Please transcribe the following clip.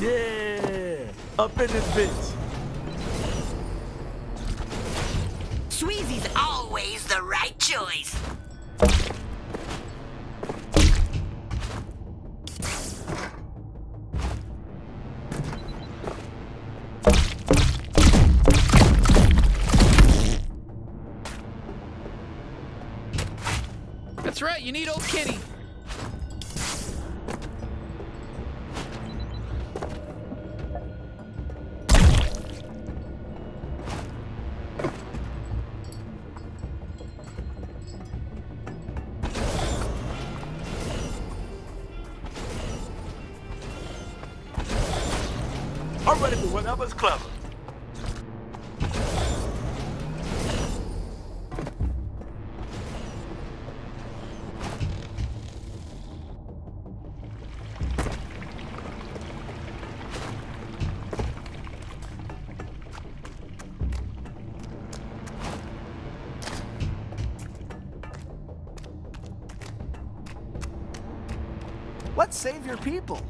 Yeah! Up in this bitch. Sweezy's always the right choice. That's right, you need old Kenny. I'm ready for whatever's clever. Let's save your people.